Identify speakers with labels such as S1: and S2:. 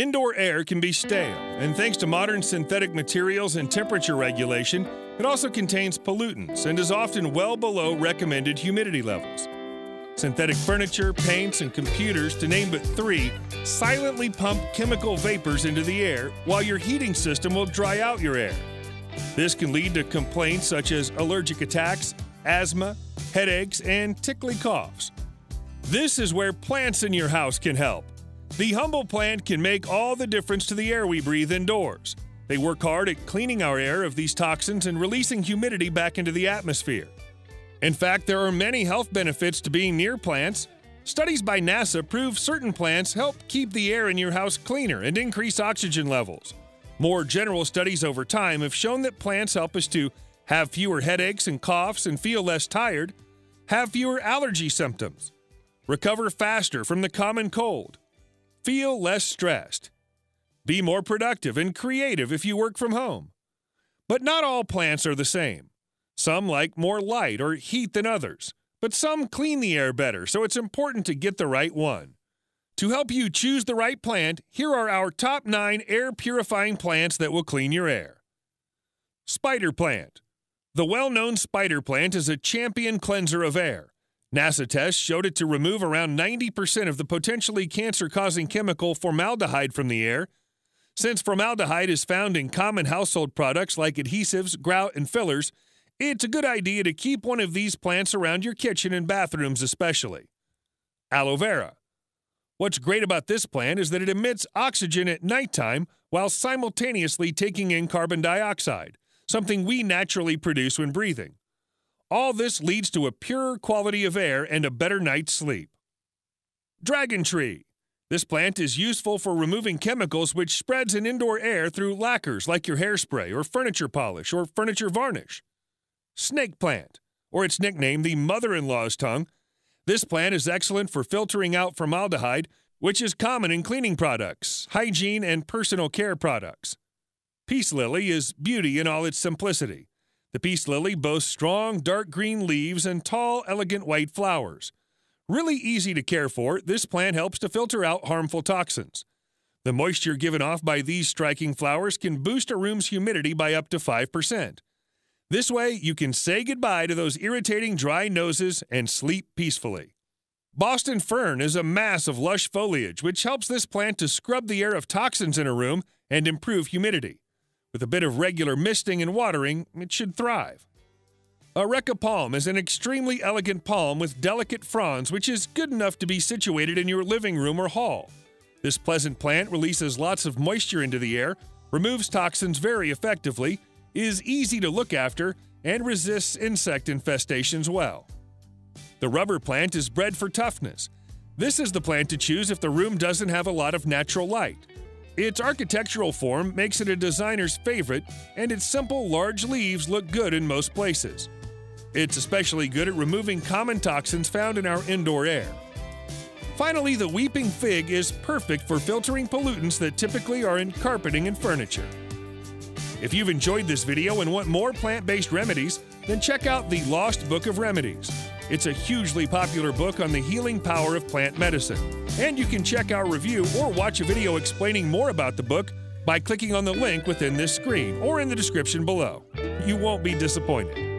S1: Indoor air can be stale, and thanks to modern synthetic materials and temperature regulation, it also contains pollutants and is often well below recommended humidity levels. Synthetic furniture, paints, and computers, to name but three, silently pump chemical vapors into the air while your heating system will dry out your air. This can lead to complaints such as allergic attacks, asthma, headaches, and tickly coughs. This is where plants in your house can help. The Humble plant can make all the difference to the air we breathe indoors. They work hard at cleaning our air of these toxins and releasing humidity back into the atmosphere. In fact, there are many health benefits to being near plants. Studies by NASA prove certain plants help keep the air in your house cleaner and increase oxygen levels. More general studies over time have shown that plants help us to have fewer headaches and coughs and feel less tired, have fewer allergy symptoms, recover faster from the common cold, Feel less stressed. Be more productive and creative if you work from home. But not all plants are the same. Some like more light or heat than others, but some clean the air better, so it's important to get the right one. To help you choose the right plant, here are our top 9 air purifying plants that will clean your air. Spider plant. The well known spider plant is a champion cleanser of air. NASA tests showed it to remove around 90% of the potentially cancer causing chemical formaldehyde from the air. Since formaldehyde is found in common household products like adhesives, grout, and fillers, it's a good idea to keep one of these plants around your kitchen and bathrooms, especially. Aloe vera. What's great about this plant is that it emits oxygen at nighttime while simultaneously taking in carbon dioxide, something we naturally produce when breathing. All this leads to a purer quality of air and a better night's sleep. Dragon Tree. This plant is useful for removing chemicals which spreads in indoor air through lacquers like your hairspray or furniture polish or furniture varnish. Snake plant, or its nickname the mother-in-law's tongue. This plant is excellent for filtering out formaldehyde, which is common in cleaning products, hygiene, and personal care products. Peace lily is beauty in all its simplicity. The peace lily boasts strong dark green leaves and tall, elegant white flowers. Really easy to care for, this plant helps to filter out harmful toxins. The moisture given off by these striking flowers can boost a room's humidity by up to 5%. This way, you can say goodbye to those irritating dry noses and sleep peacefully. Boston fern is a mass of lush foliage which helps this plant to scrub the air of toxins in a room and improve humidity. With a bit of regular misting and watering, it should thrive. Areca palm is an extremely elegant palm with delicate fronds, which is good enough to be situated in your living room or hall. This pleasant plant releases lots of moisture into the air, removes toxins very effectively, is easy to look after, and resists insect infestations well. The rubber plant is bred for toughness. This is the plant to choose if the room doesn't have a lot of natural light. Its architectural form makes it a designer's favorite, and its simple, large leaves look good in most places. It's especially good at removing common toxins found in our indoor air. Finally, the weeping fig is perfect for filtering pollutants that typically are in carpeting and furniture. If you've enjoyed this video and want more plant-based remedies, then check out the Lost Book of Remedies. It's a hugely popular book on the healing power of plant medicine. And you can check our review or watch a video explaining more about the book by clicking on the link within this screen or in the description below. You won't be disappointed.